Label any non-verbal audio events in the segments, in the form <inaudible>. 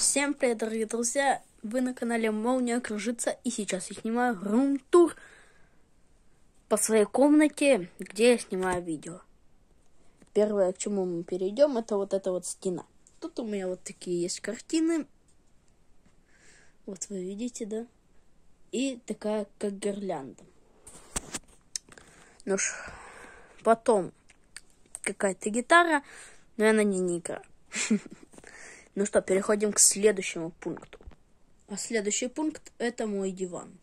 Всем привет, дорогие друзья! Вы на канале Молния Кружится, и сейчас я снимаю рум-тур по своей комнате, где я снимаю видео. Первое, к чему мы перейдем, это вот эта вот стена. Тут у меня вот такие есть картины. Вот вы видите, да? И такая, как гирлянда. Ну ж, потом какая-то гитара, но я на ней не играю. <laughs> Ну что, переходим к следующему пункту. А следующий пункт это мой диван.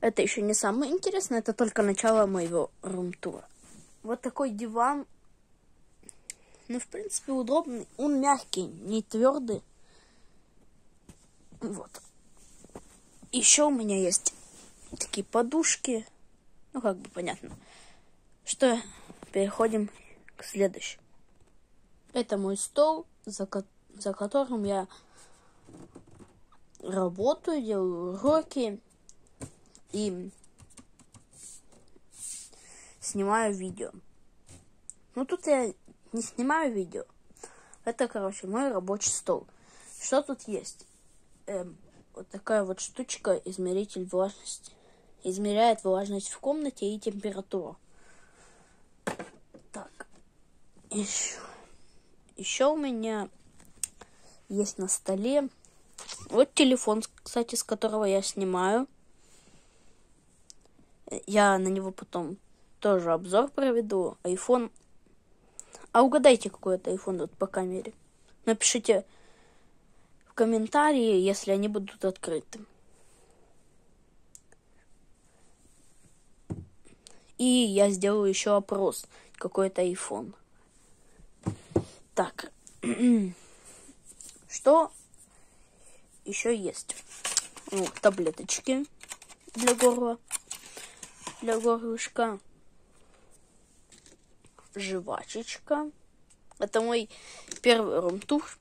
Это еще не самое интересное, это только начало моего рум-тура. Вот такой диван. Ну, в принципе, удобный. Он мягкий, не твердый. Вот. Еще у меня есть такие подушки. Ну, как бы понятно. Что, переходим к следующему. Это мой стол, за, ко за которым я работаю, делаю уроки и снимаю видео. Ну тут я не снимаю видео. Это, короче, мой рабочий стол. Что тут есть? Эм, вот такая вот штучка, измеритель влажности. Измеряет влажность в комнате и температуру. Так. Еще. Еще у меня есть на столе вот телефон, кстати, с которого я снимаю. Я на него потом тоже обзор проведу. iPhone. А угадайте, какой это iPhone вот по камере. Напишите в комментарии, если они будут открыты. И я сделаю еще опрос, какой это iPhone. Так. <clears throat> Что еще есть? Ну, таблеточки для горла. Для горлышка. Жвачечка. Это мой первый румтур.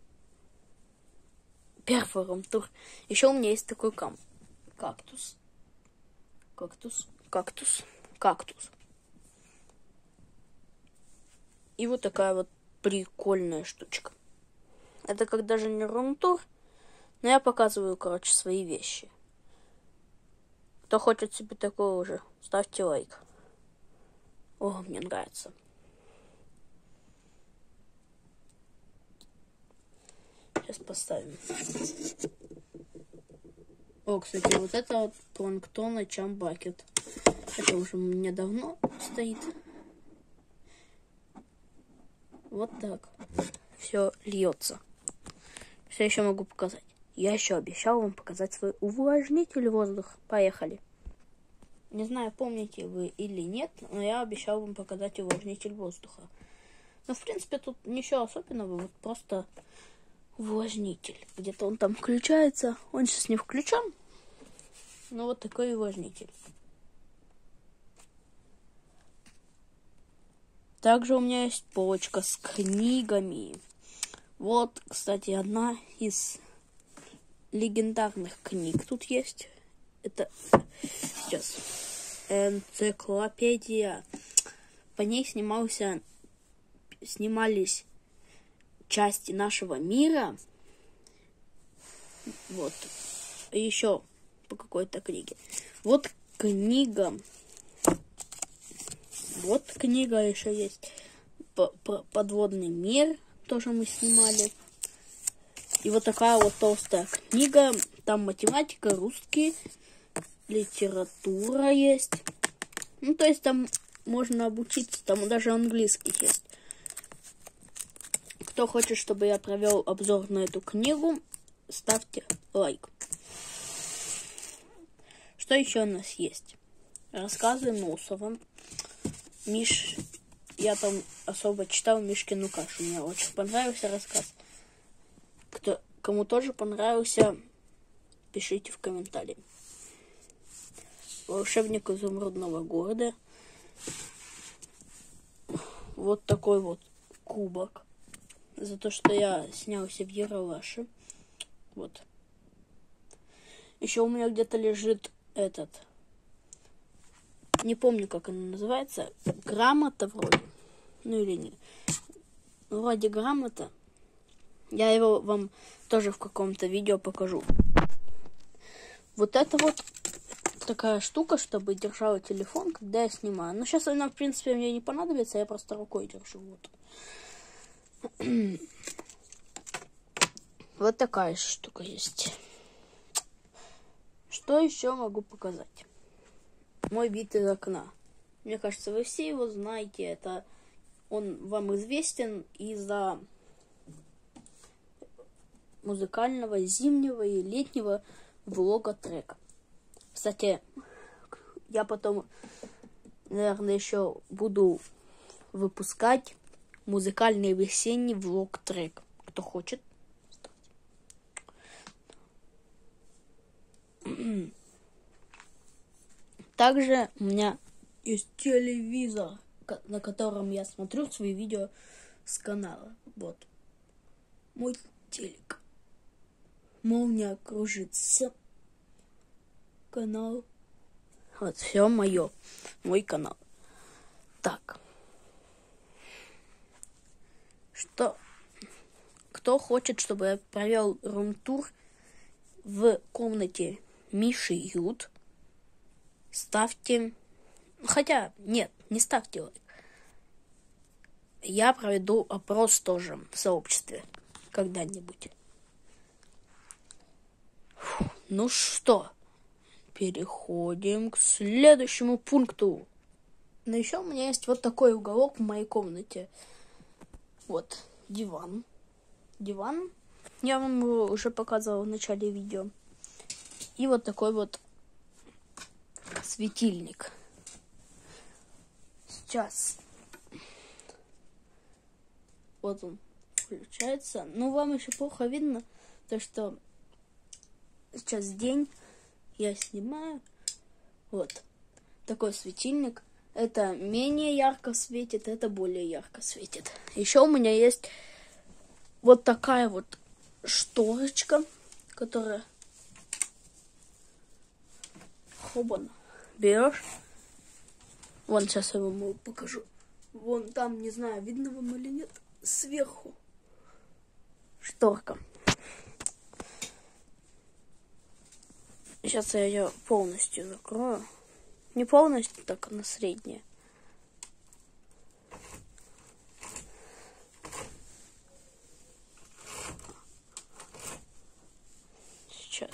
Первый румтур. Еще у меня есть такой кам. Кактус. Кактус. Кактус. Кактус. И вот такая вот прикольная штучка. Это как даже не рум-тур, но я показываю, короче, свои вещи. Кто хочет себе такое уже, ставьте лайк. О, мне нравится. Сейчас поставим. О, кстати, вот это вот планктона чамбакет. Это уже у меня давно стоит. Вот так. Все льется. Что еще могу показать? Я еще обещал вам показать свой увлажнитель воздуха. Поехали. Не знаю, помните вы или нет, но я обещал вам показать увлажнитель воздуха. Но, в принципе, тут ничего особенного, вот просто увлажнитель. Где-то он там включается. Он сейчас не включен. Но вот такой увлажнитель. Также у меня есть полочка с книгами. Вот, кстати, одна из легендарных книг тут есть. Это сейчас энциклопедия. По ней снимался, снимались части нашего мира. Вот. Еще по какой-то книге. Вот книга вот книга еще есть. Подводный мир тоже мы снимали. И вот такая вот толстая книга. Там математика, русский, литература есть. Ну, то есть там можно обучиться, там даже английский есть. Кто хочет, чтобы я провел обзор на эту книгу, ставьте лайк. Что еще у нас есть? Рассказы Носова. Миш, я там особо читал Мишкину кашу. Мне очень понравился рассказ. Кто, кому тоже понравился, пишите в комментарии. Волшебник изумрудного города. Вот такой вот кубок. За то, что я снялся в Яралаше. Вот. Еще у меня где-то лежит этот не помню, как она называется, грамота вроде, ну или не, вроде грамота, Я его вам тоже в каком-то видео покажу. Вот это вот такая штука, чтобы держала телефон, когда я снимаю. Но сейчас она, в принципе, мне не понадобится, я просто рукой держу. Вот. <clears throat> вот такая штука есть. Что еще могу показать? Мой вид из окна. Мне кажется, вы все его знаете. Это он вам известен из-за музыкального зимнего и летнего влога трека. Кстати, я потом, наверное, еще буду выпускать музыкальный весенний влог трек. Кто хочет. <clears throat> Также у меня есть телевизор, на котором я смотрю свои видео с канала. Вот. Мой телек. Молния кружится канал. Вот, все мое. Мой канал. Так. Что? Кто хочет, чтобы я провел рум-тур в комнате Миши Ют, ставьте... Хотя, нет, не ставьте лайк. Я проведу опрос тоже в сообществе когда-нибудь. Ну что, переходим к следующему пункту. Но еще у меня есть вот такой уголок в моей комнате. Вот, диван. Диван. Я вам его уже показывала в начале видео. И вот такой вот светильник. Сейчас. Вот он включается. Ну, вам еще плохо видно, то что сейчас день, я снимаю. Вот. Такой светильник. Это менее ярко светит, это более ярко светит. Еще у меня есть вот такая вот шторочка, которая хобан берешь. Вон сейчас я вам покажу. Вон там, не знаю, видно вам или нет, сверху шторка. Сейчас я ее полностью закрою. Не полностью, так на среднее. Сейчас.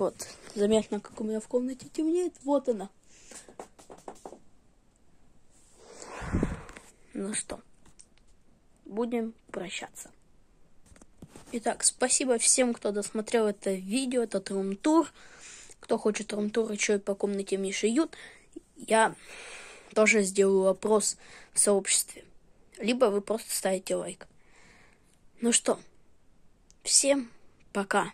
Вот. Заметно, как у меня в комнате темнеет. Вот она. Ну что, будем прощаться. Итак, спасибо всем, кто досмотрел это видео, этот рум-тур. Кто хочет рум-тур еще и по комнате Миши Ют, я тоже сделаю опрос в сообществе. Либо вы просто ставите лайк. Ну что, всем пока.